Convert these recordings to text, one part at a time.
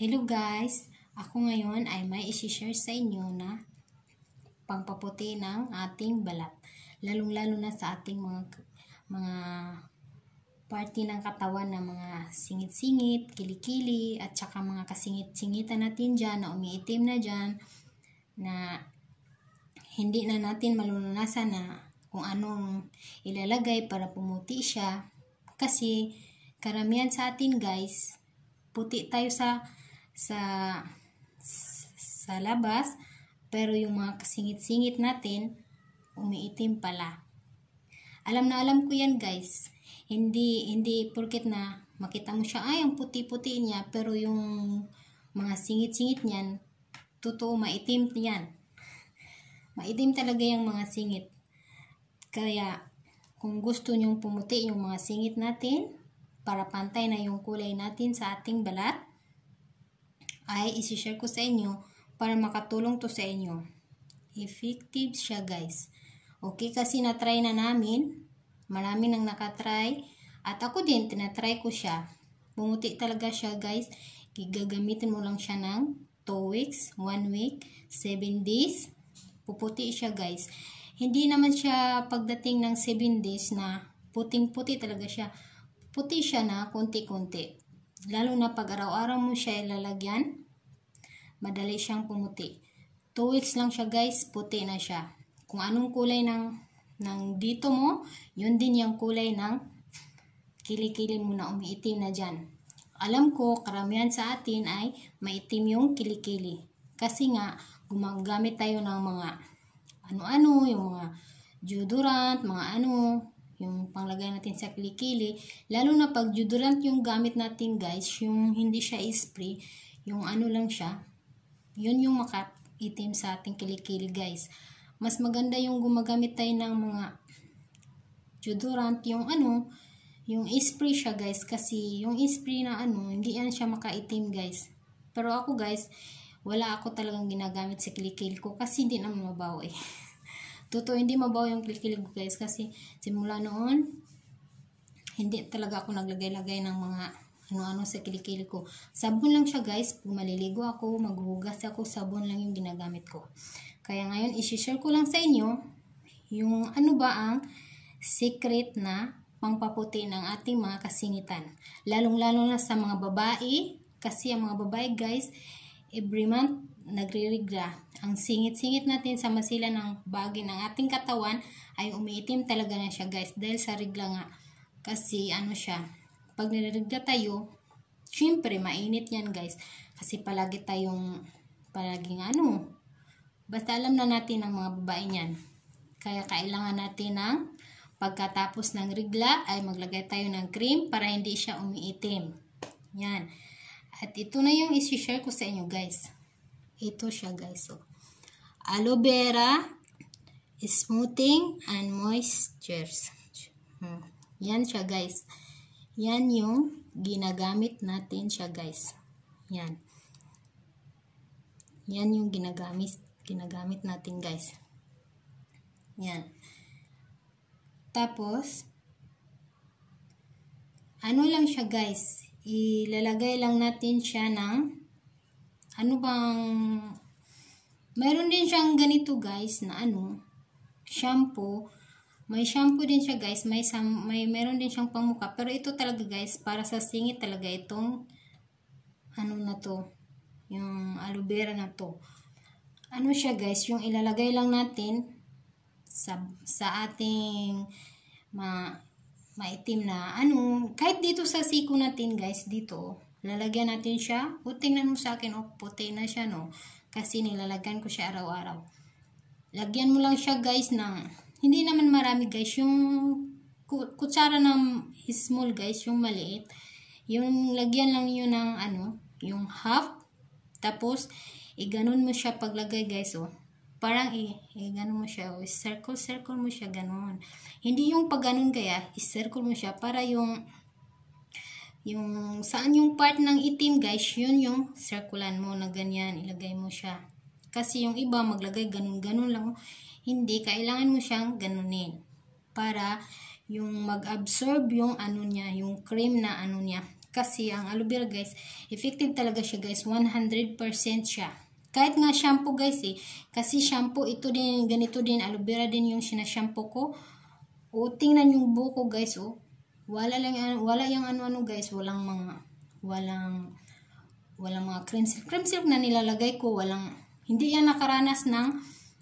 Hello guys! Ako ngayon ay may isi-share sa inyo na pangpaputi ng ating balat. Lalong-lalo na sa ating mga mga party ng katawan na mga singit-singit, kilikili, at saka mga kasingit-singitan natin dyan na umiitim na dyan na hindi na natin malunasan na kung anong ilalagay para pumuti siya. Kasi karamihan sa atin guys, puti tayo sa sa sa labas pero yung mga kasingit-singit natin umiitim pala. Alam na alam ko yan guys. Hindi hindi porket na makita mo siya ay ang puti-puti niya pero yung mga singit-singit niyan totoo maitim yan. Maitim talaga yung mga singit. Kaya kung gusto nyong pumuti yung mga singit natin para pantay na yung kulay natin sa ating balat ay isi-share ko sa inyo para makatulong to sa inyo. Effective siya guys. Okay kasi na-try na namin Marami nang nakatry. At ako din, tinatry ko siya. Pumuti talaga siya guys. Gagamitin mo lang siya ng 2 weeks, 1 week, 7 days. Puputi siya guys. Hindi naman siya pagdating ng 7 days na puting-puti talaga siya. Puti siya na konti-konti. Lalo na pag araw-araw mo siya ilalagyan, madali siyang pumuti. 2 weeks lang siya guys, puti na siya. Kung anong kulay ng ng dito mo, yun din yung kulay ng kilikili mo na umiitim na dyan. Alam ko, karamihan sa atin ay maitim yung kilikili. Kasi nga, gumagamit tayo ng mga ano-ano, yung mga deodorant, mga ano, yung panglagay natin sa kilikili. Lalo na pag deodorant yung gamit natin guys, yung hindi siya spray, yung ano lang siya, yun yung makaitim sa ating kilikili guys mas maganda yung gumagamit tayo ng mga deodorant, yung ano, yung spray siya guys, kasi yung spray na ano, hindi yan siya makaitim guys. Pero ako guys, wala ako talagang ginagamit sa kilikil ko kasi hindi naman mabaw eh. Totoo, hindi mabaw yung kilikil ko guys kasi simula noon, hindi talaga ako naglagay-lagay ng mga ano-ano sa kilikili ko. Sabon lang siya guys. Maliligo ako, maghuhugas ako, sabon lang yung ginagamit ko. Kaya ngayon, isi-share ko lang sa inyo yung ano ba ang secret na pangpaputi ng ating mga kasingitan. Lalong-lalo na sa mga babae, kasi ang mga babae guys, every month nagre-regra. Ang singit-singit natin sa masila ng bagay ng ating katawan ay umiitim talaga na siya guys dahil sa regla nga. Kasi ano siya, pag nire-regla tayo, syempre mainit yan guys. Kasi palagi tayong, palaging ano, Basta alam na natin ang mga babae niyan. Kaya kailangan natin ng pagkatapos ng regla ay maglagay tayo ng cream para hindi siya umiitim. Yan. At ito na yung isi-share ko sa inyo guys. Ito siya guys. So, aloe vera, smoothing, and moistures. Hmm. Yan siya guys. Yan yung ginagamit natin siya guys. Yan. Yan yung ginagamit ginagamit natin guys. Yan. Tapos, ano lang siya guys, ilalagay lang natin siya ng, ano bang, mayroon din siyang ganito guys na ano, shampoo, may shampoo din siya guys, may, may meron din siyang pangmuka, pero ito talaga guys, para sa singit talaga itong, ano na to, yung aloe vera na to. Ano siya guys, yung ilalagay lang natin sa, sa ating ma, maitim na ano, kahit dito sa siko natin guys, dito, lalagyan natin siya. O tingnan mo sa akin, oh, puti na siya no. Kasi nilalagyan ko siya araw-araw. Lagyan mo lang siya guys ng, hindi naman marami guys, yung kutsara ng small guys, yung maliit. Yung lagyan lang yun ng ano, yung half. Tapos, i-ganon mo siya paglagay guys, oh. Parang i-ganon mo siya, oh. Circle, circle mo siya, ganon. Hindi yung pag ganon kaya, i-circle mo siya para yung yung saan yung part ng itim guys, yun yung circulan mo na ganyan, ilagay mo siya. Kasi yung iba maglagay ganun-ganun lang. Hindi, kailangan mo siyang ganunin. Para yung mag-absorb yung ano niya, yung cream na ano niya. Kasi ang aloe vera guys, effective talaga siya guys. 100% siya. Kahit nga shampoo guys eh. Kasi shampoo ito din, ganito din, aloe vera din yung sinashampoo ko. O tingnan yung buko guys oh. Wala lang wala yung ano-ano guys, walang mga walang walang mga cream silk. Cream silk na nilalagay ko, walang hindi yan nakaranas ng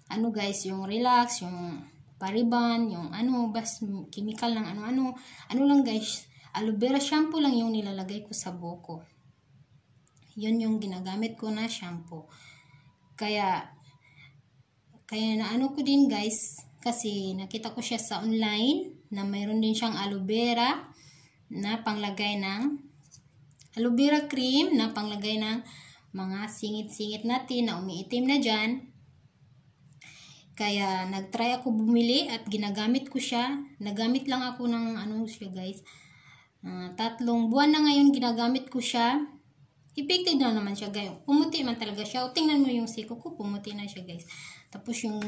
ano guys, yung relax, yung pariban, yung ano, bas chemical ng ano-ano. Ano lang guys, aloe vera shampoo lang yung nilalagay ko sa buko. Yun yung ginagamit ko na shampoo. Kaya, kaya na ano ko din guys, kasi nakita ko siya sa online na mayroon din siyang aloe vera na panglagay ng aloe vera cream na panglagay ng mga singit-singit natin na umiitim na dyan. Kaya nagtry ako bumili at ginagamit ko siya. Nagamit lang ako ng ano siya guys. Uh, tatlong buwan na ngayon ginagamit ko siya. Effective na naman siya guys. Pumuti man talaga siya. O tingnan mo yung siko ko, pumuti na siya guys. Tapos yung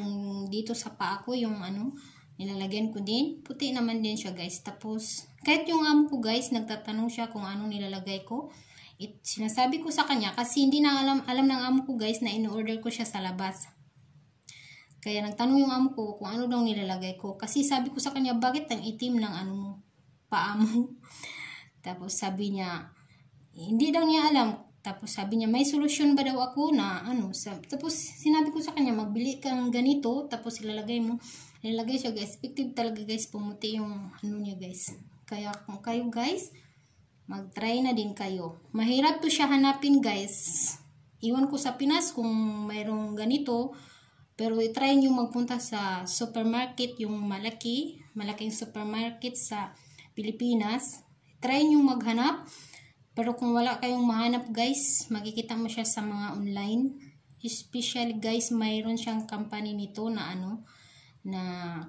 dito sa paa ko, yung ano, nilalagyan ko din. Puti naman din siya guys. Tapos, kahit yung amo ko guys, nagtatanong siya kung anong nilalagay ko. It, sinasabi ko sa kanya kasi hindi na alam, alam ng amo ko guys na in-order ko siya sa labas. Kaya nagtanong yung amo ko kung ano daw nilalagay ko. Kasi sabi ko sa kanya, bakit ang itim ng ano mo, paa mo? Tapos sabi niya, hindi daw niya alam. Tapos sabi niya, may solusyon ba daw ako na ano? Sab tapos sinabi ko sa kanya, magbili kang ganito. Tapos ilalagay mo. Ilalagay siya guys. Effective talaga guys. Pumuti yung ano niya guys. Kaya kung kayo guys, mag-try na din kayo. Mahirap to siya hanapin guys. Iwan ko sa Pinas kung mayroong ganito. Pero try nyo magpunta sa supermarket, yung malaki, malaking supermarket sa Pilipinas. Try nyo maghanap pero kung wala kayong mahanap guys, makikita mo siya sa mga online. Especially guys, mayroon siyang company nito na ano, na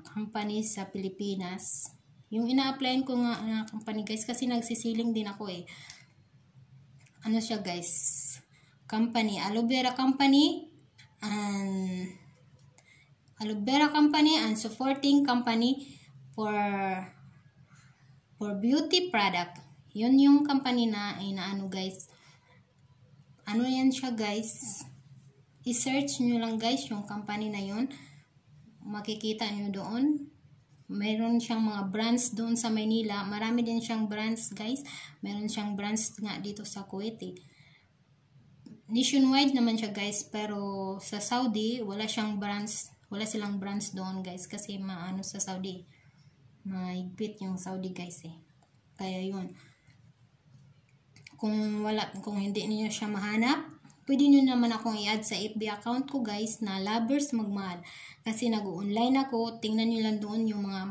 company sa Pilipinas. Yung ina-applyan ko nga na company guys, kasi nagsisiling din ako eh. Ano siya guys? Company, aloe vera company, and aloe vera company and supporting company for for beauty product. Yun yung company na inaano guys. Ano yan siya guys? I-search nyo lang guys yung company na yun. Makikita nyo doon. Meron siyang mga brands doon sa Manila. Marami din siyang brands guys. Meron siyang brands nga dito sa Kuwait eh. Nationwide naman siya guys. Pero sa Saudi, wala siyang brands. Wala silang brands doon guys. Kasi maano sa Saudi. Maigpit yung Saudi guys eh. Kaya yun kung wala kung hindi niyo siya mahanap pwede niyo naman akong i-add sa FB account ko guys na lovers magmahal. Kasi nag-online ako tingnan niyo lang doon yung mga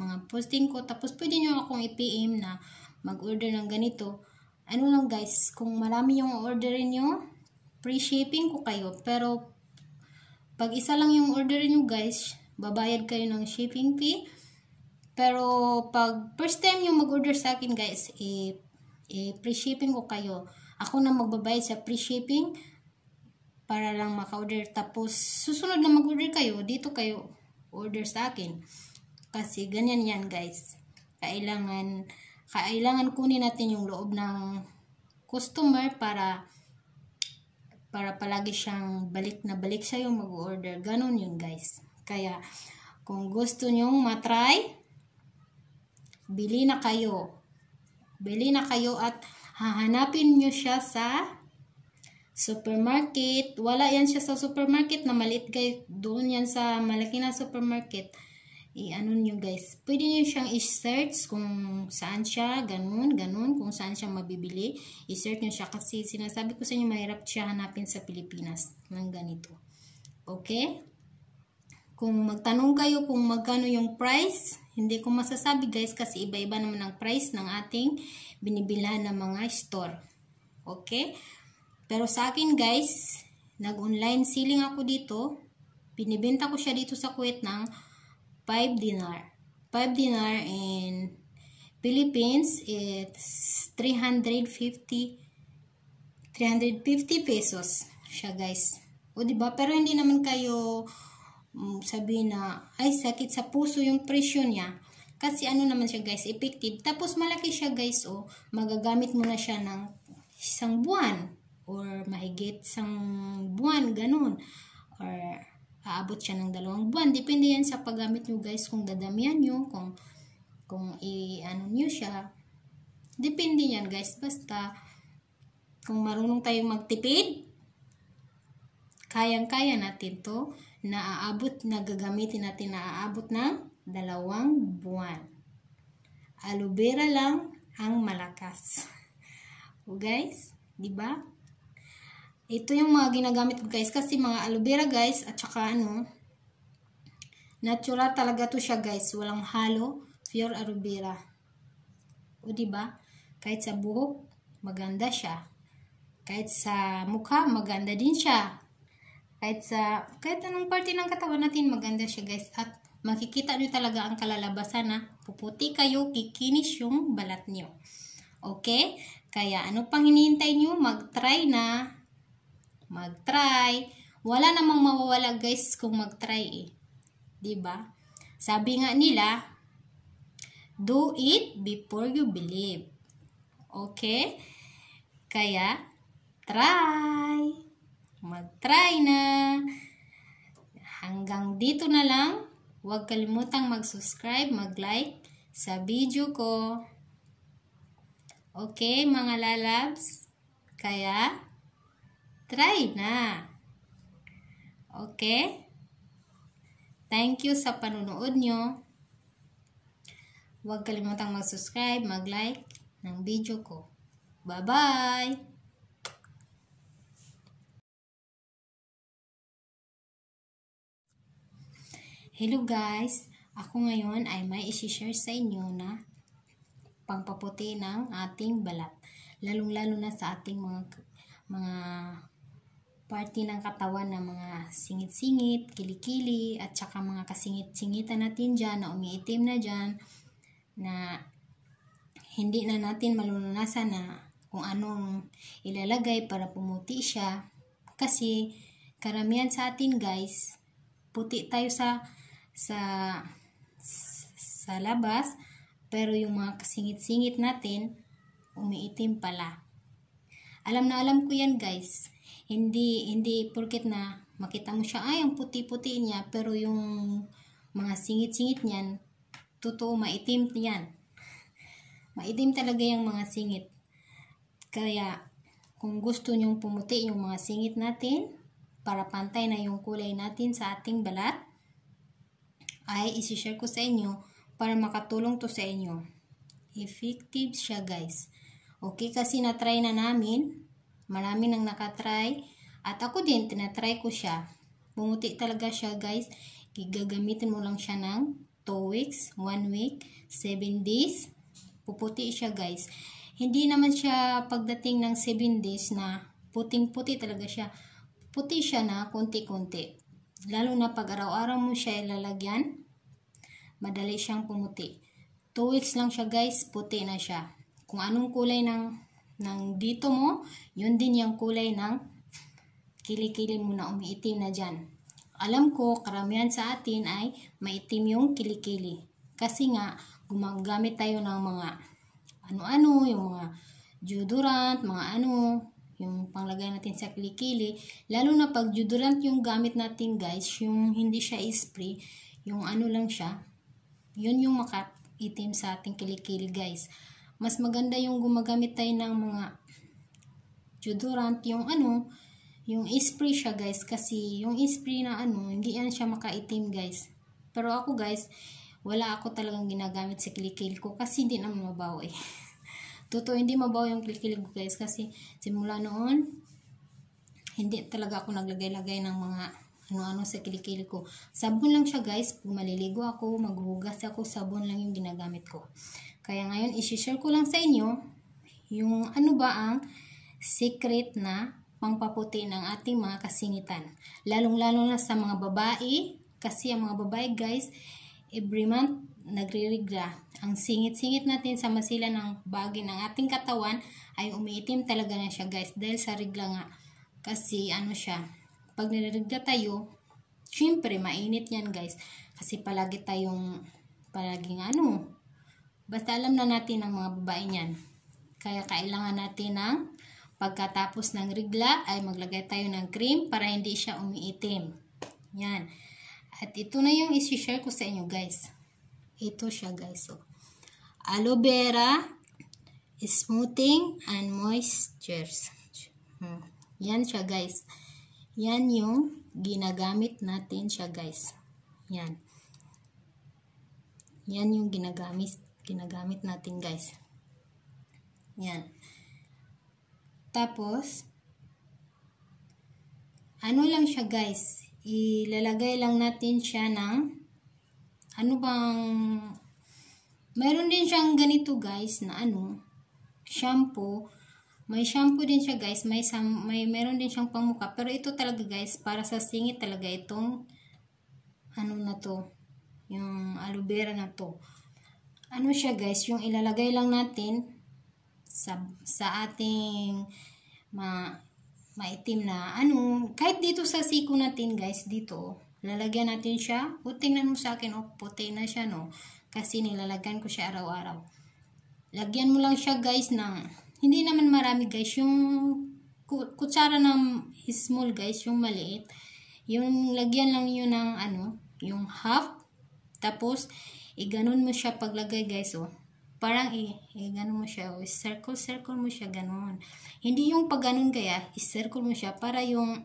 mga posting ko. Tapos pwede niyo akong i-PM na mag-order ng ganito. Ano lang guys kung marami yung orderin niyo free shipping ko kayo. Pero pag isa lang yung orderin niyo guys babayad kayo ng shipping fee. Pero pag first time yung mag-order sa akin guys eh eh, pre-shipping ko kayo. Ako na magbabayad sa pre-shipping para lang maka-order. Tapos, susunod na mag-order kayo, dito kayo order sa akin. Kasi, ganyan yan guys. Kailangan, kailangan kunin natin yung loob ng customer para para palagi siyang balik na balik sa yung mag-order. Ganon yun guys. Kaya, kung gusto nyong matry, bili na kayo. Bili na kayo at hahanapin nyo siya sa supermarket. Wala yan siya sa supermarket na maliit guys. Doon yan sa malaki na supermarket. I-ano nyo guys. Pwede nyo siyang i-search kung saan siya. Ganun, ganun. Kung saan siya mabibili. I-search nyo siya kasi sinasabi ko sa inyo mahirap siya hanapin sa Pilipinas. Ng ganito. Okay? Kung magtanong kayo kung magkano yung price, hindi ko masasabi guys kasi iba-iba naman ang price ng ating binibilhan ng mga store. Okay? Pero sa akin guys, nag-online selling ako dito. Binibenta ko siya dito sa Kuwait ng 5 dinar. 5 dinar in Philippines, it's 350 350 pesos siya guys. O diba? Pero hindi naman kayo um, sabihin na, ay sakit sa puso yung presyo niya. Kasi ano naman siya guys, effective. Tapos malaki siya guys, oh. Magagamit mo na siya ng isang buwan or mahigit isang buwan, ganun. Or aabot siya ng dalawang buwan. Depende yan sa paggamit nyo guys kung dadamihan nyo, kung kung i-ano nyo siya. Depende yan guys. Basta kung marunong tayong magtipid, kayang-kaya natin to na aabot, na gagamitin natin na aabot ng dalawang buwan. Aloe vera lang ang malakas. O guys, di ba? Ito yung mga ginagamit ko guys kasi mga aloe vera guys at saka ano natural talaga to siya guys. Walang halo, pure aloe vera. O di ba? Kahit sa buhok, maganda siya. Kahit sa mukha, maganda din siya. Kahit sa, kahit anong parte ng katawan natin, maganda siya guys. At makikita nyo talaga ang kalalabasan na puputi kayo, kikinis yung balat nyo. Okay? Kaya ano pang hinihintay nyo? Mag-try na. Mag-try. Wala namang mawawala guys kung mag-try eh. ba? Diba? Sabi nga nila, do it before you believe. Okay? Kaya, try! Mag-try na. Hanggang dito na lang. Huwag kalimutang mag-subscribe, mag-like sa video ko. Okay, mga lalabs? Kaya, try na. Okay? Thank you sa panunood nyo. Huwag kalimutang mag-subscribe, mag-like ng video ko. Bye-bye! Hello guys! Ako ngayon ay may isi-share sa inyo na pangpaputi ng ating balat. Lalong-lalo na sa ating mga mga party ng katawan na mga singit-singit, kilikili, at saka mga kasingit-singitan natin dyan na umiitim na dyan na hindi na natin malunasan na kung anong ilalagay para pumuti siya. Kasi karamihan sa atin guys, puti tayo sa sa sa labas pero yung mga kasingit-singit natin umiitim pala. Alam na alam ko yan guys. Hindi hindi porket na makita mo siya ay ang puti-puti niya pero yung mga singit-singit niyan totoo maitim yan. Maitim talaga yung mga singit. Kaya kung gusto nyong pumuti yung mga singit natin para pantay na yung kulay natin sa ating balat, ay isi-share ko sa inyo para makatulong to sa inyo. Effective siya guys. Okay, kasi na-try na namin. Marami nang nakatry. At ako din, tinatry ko siya. Pumuti talaga siya guys. Gagamitin mo lang siya ng 2 weeks, 1 week, 7 days. Puputi siya guys. Hindi naman siya pagdating ng 7 days na puting-puti talaga siya. Puti siya na konti-konti. Lalo na pag araw-araw mo siya ilalagyan, madali siyang pumuti. 2 weeks lang siya guys, puti na siya. Kung anong kulay ng, ng dito mo, yun din yung kulay ng kilikili mo na umiitim na dyan. Alam ko, karamihan sa atin ay maitim yung kilikili. Kasi nga, gumagamit tayo ng mga ano-ano, yung mga deodorant, mga ano, yung panglagay natin sa kilikili. Lalo na pag deodorant yung gamit natin guys, yung hindi siya spray, yung ano lang siya, yun yung makaitim sa ating kilikili guys. Mas maganda yung gumagamit tayo ng mga deodorant, yung ano, yung spray siya guys. Kasi yung spray na ano, hindi yan siya makaitim guys. Pero ako guys, wala ako talagang ginagamit sa kilikili ko kasi hindi naman mabaw eh. Totoo, hindi mabaw yung kilikili ko guys kasi simula noon, hindi talaga ako naglagay-lagay ng mga ano-ano sa kilikili ko. Sabon lang siya guys. Pag maliligo ako, maghugas ako, sabon lang yung ginagamit ko. Kaya ngayon, isi-share ko lang sa inyo yung ano ba ang secret na pangpaputi ng ating mga kasingitan. Lalong-lalo na sa mga babae. Kasi ang mga babae guys, every month nagre-regra. Ang singit-singit natin sa masila ng bagay ng ating katawan ay umiitim talaga na siya guys dahil sa regla nga. Kasi ano siya, pag nirigda tayo, syempre mainit yan guys. Kasi palagi tayong palaging ano. Basta alam na natin ang mga babae niyan. Kaya kailangan natin ng pagkatapos ng regla ay maglagay tayo ng cream para hindi siya umiitim. Yan. At ito na yung isi-share ko sa inyo guys. Ito siya guys. So, aloe vera, smoothing, and moistures. Hmm. Yan siya guys. Yan yung ginagamit natin siya guys. Yan. Yan yung ginagamit ginagamit natin guys. Yan. Tapos, ano lang siya guys, ilalagay lang natin siya ng, ano bang, mayroon din siyang ganito guys na ano, shampoo, may shampoo din siya guys, may, may meron din siyang pangmuka, pero ito talaga guys, para sa singit talaga itong, ano na to, yung aloe vera na to. Ano siya guys, yung ilalagay lang natin, sa, sa ating ma, maitim na ano, kahit dito sa siko natin guys, dito, lalagyan natin siya. O tingnan mo sa akin, oh, puti na siya no. Kasi nilalagyan ko siya araw-araw. Lagyan mo lang siya guys ng, hindi naman marami guys, yung kutsara ng small guys, yung maliit. Yung lagyan lang yun ng ano, yung half. Tapos, iganon mo siya paglagay guys, oh parang i, i ganun mo siya, o circle, circle mo siya, ganun. Hindi yung pag ganun kaya, i-circle mo siya para yung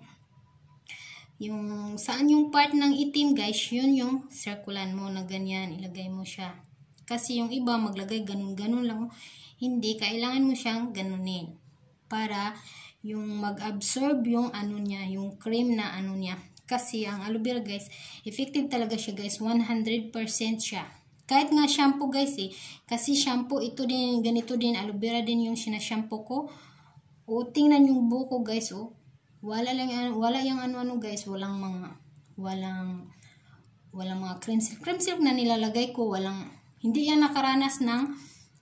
yung saan yung part ng itim guys, yun yung circulan mo na ganyan, ilagay mo siya. Kasi yung iba maglagay ganun-ganun lang. Hindi, kailangan mo siyang ganunin para yung mag-absorb yung ano niya, yung cream na ano niya. Kasi ang aloe vera guys, effective talaga siya guys, 100% siya. Kahit nga shampoo guys eh. Kasi shampoo ito din, ganito din, aloe vera din yung sinashampoo ko. O tingnan yung buko guys oh. Wala lang, wala yung ano-ano guys. Walang mga, walang, walang mga cream silk. Cream silk na nilalagay ko, walang, hindi yan nakaranas ng,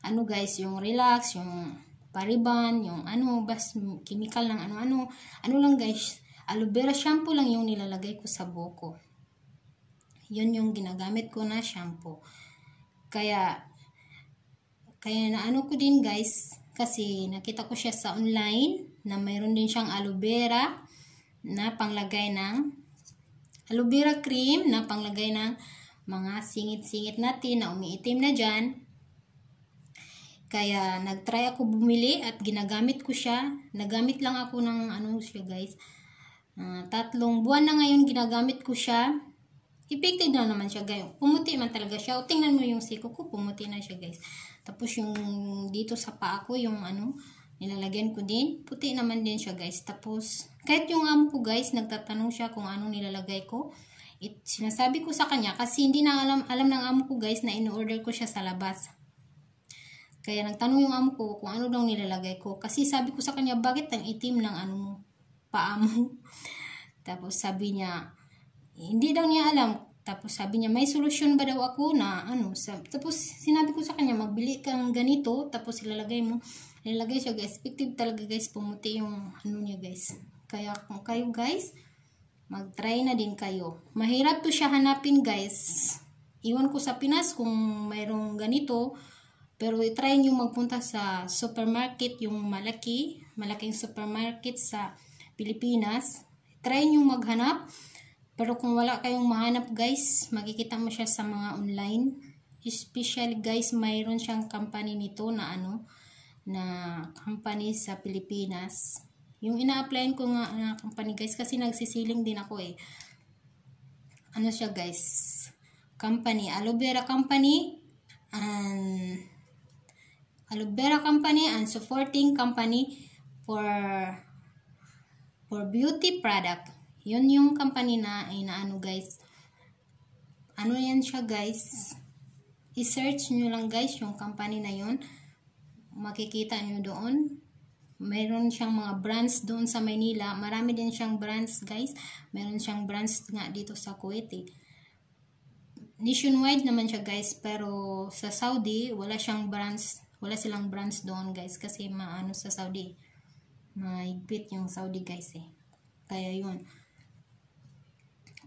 ano guys, yung relax, yung pariban, yung ano, bas, chemical ng ano-ano. Ano lang guys, aloe vera shampoo lang yung nilalagay ko sa buko. Yun yung ginagamit ko na shampoo. Kaya, kaya naano ko din guys, kasi nakita ko siya sa online na mayroon din siyang aloe vera na panglagay ng aloe vera cream na panglagay ng mga singit-singit natin na umiitim na dyan. Kaya nagtry ako bumili at ginagamit ko siya. Nagamit lang ako ng ano siya guys. Uh, tatlong buwan na ngayon ginagamit ko siya. Effective na naman siya, guys. Pumuti man talaga siya. O, tingnan mo yung siko ko, pumuti na siya, guys. Tapos yung dito sa paa ko, yung ano, nilalagyan ko din. Puti naman din siya, guys. Tapos, kahit yung amo ko, guys, nagtatanong siya kung anong nilalagay ko. It, sinasabi ko sa kanya, kasi hindi na alam, alam ng amo ko, guys, na in-order ko siya sa labas. Kaya nagtanong yung amo ko kung ano daw nilalagay ko. Kasi sabi ko sa kanya, bakit ang itim ng ano mo, paa mo? Tapos sabi niya, hindi daw niya alam. Tapos sabi niya, may solusyon ba daw ako na ano. Sab tapos sinabi ko sa kanya, magbili kang ganito. Tapos ilalagay mo. Ilalagay siya guys. Effective talaga guys. Pumuti yung ano niya guys. Kaya kung kayo guys, mag-try na din kayo. Mahirap to siya hanapin guys. Iwan ko sa Pinas kung mayroong ganito. Pero try nyo magpunta sa supermarket, yung malaki, malaking supermarket sa Pilipinas. Try nyo maghanap pero kung wala kayong mahanap guys, makikita mo siya sa mga online. Especially guys, mayroon siyang company nito na ano, na company sa Pilipinas. Yung ina-applyan ko nga na company guys, kasi nagsisiling din ako eh. Ano siya guys? Company, aloe vera company, and aloe vera company and supporting company for for beauty product. Yun yung company na inaano guys. Ano yan siya guys? I-search nyo lang guys yung company na yun. Makikita nyo doon. Meron siyang mga brands doon sa Manila. Marami din siyang brands guys. Meron siyang brands nga dito sa Kuwait eh. Nationwide naman siya guys. Pero sa Saudi, wala siyang brands. Wala silang brands doon guys. Kasi maano sa Saudi. Mahigpit yung Saudi guys eh. Kaya yun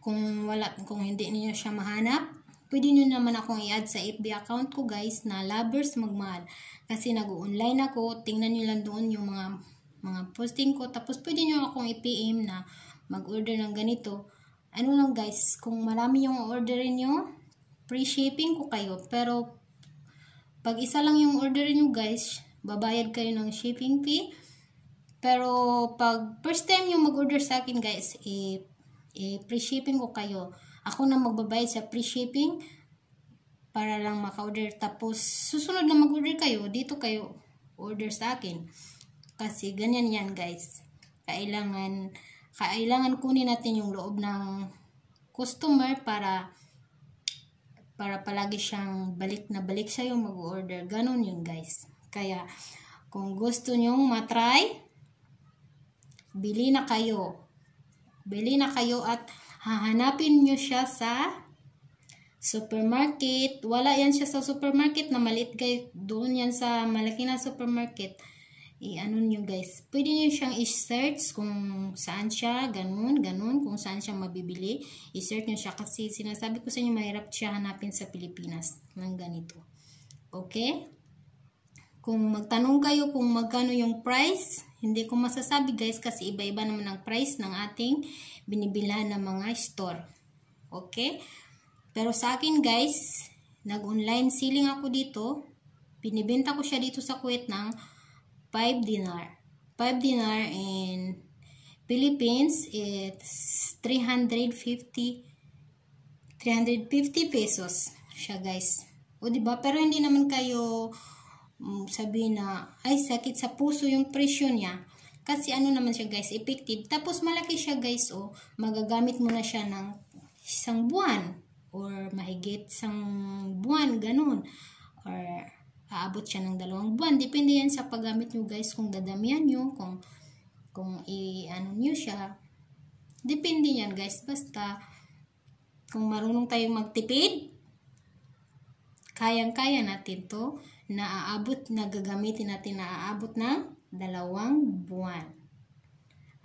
kung wala kung hindi niyo siya mahanap pwede nyo naman akong i-add sa FB account ko guys na Lovers Magmahal. Kasi nag-online ako, tingnan nyo lang doon yung mga mga posting ko. Tapos pwede nyo akong i-PM na mag-order ng ganito. Ano lang guys, kung marami yung orderin nyo, free shipping ko kayo. Pero pag isa lang yung orderin nyo guys, babayad kayo ng shipping fee. Pero pag first time yung mag-order sa akin guys, eh, eh, free shipping ko kayo. Ako na magbabayad sa free shipping para lang maka-order. Tapos, susunod na mag-order kayo, dito kayo order sa akin. Kasi ganyan yan guys. Kailangan, kailangan kunin natin yung loob ng customer para para palagi siyang balik na balik sa yung mag-order. Ganon yun guys. Kaya, kung gusto nyong matry, bili na kayo. Bili na kayo at hahanapin nyo siya sa supermarket. Wala yan siya sa supermarket na maliit guys. Doon yan sa malaki na supermarket. I-ano nyo guys. Pwede nyo siyang i-search kung saan siya. Ganun, ganun. Kung saan siya mabibili. I-search nyo siya kasi sinasabi ko sa inyo mahirap siya hanapin sa Pilipinas. Ng ganito. Okay? Kung magtanong kayo kung magkano yung price, hindi ko masasabi guys kasi iba-iba naman ang price ng ating binibilhan ng mga store. Okay? Pero sa akin guys, nag-online selling ako dito. Binibenta ko siya dito sa Kuwait ng 5 dinar. 5 dinar in Philippines, it's 350 350 pesos siya guys. O diba? Pero hindi naman kayo um, sabihin na ay sakit sa puso yung presyo niya. Kasi ano naman siya guys, effective. Tapos malaki siya guys, oh, magagamit mo na siya ng isang buwan or mahigit isang buwan, ganun. Or aabot siya ng dalawang buwan. Depende yan sa paggamit nyo guys, kung dadamihan nyo, kung, kung i-ano nyo siya. Depende yan guys. Basta, kung marunong tayong magtipid, kayang-kaya natin to na aabot, na gagamitin natin na aabot ng dalawang buwan.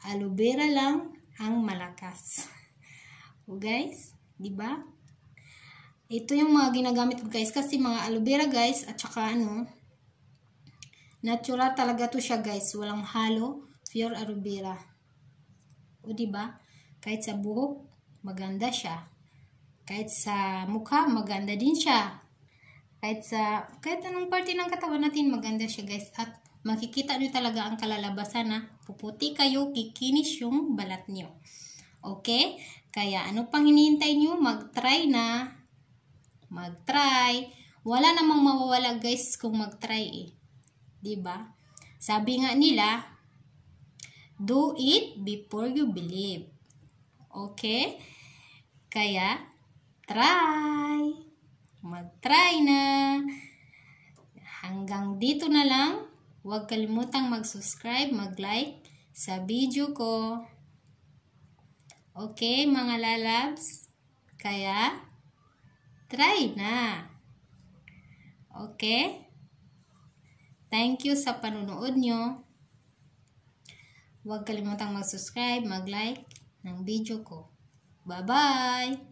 Aloe vera lang ang malakas. O guys, di ba? Ito yung mga ginagamit ko guys kasi mga aloe vera guys at saka ano natural talaga to siya guys. Walang halo, pure aloe vera. O di ba? Kahit sa buhok, maganda siya. Kahit sa mukha, maganda din siya. Kahit sa, kahit anong parte ng katawan natin, maganda siya guys. At makikita nyo talaga ang kalalabasan na puputi kayo, kikinis yung balat nyo. Okay? Kaya ano pang hinihintay nyo? Mag-try na. Mag-try. Wala namang mawawala guys kung mag-try eh. ba? Diba? Sabi nga nila, do it before you believe. Okay? Kaya, try! mag-try na. Hanggang dito na lang. Huwag kalimutang mag-subscribe, mag-like sa video ko. Okay, mga lalabs? Kaya, try na. Okay? Thank you sa panunood nyo. Huwag kalimutang mag-subscribe, mag-like ng video ko. Bye-bye!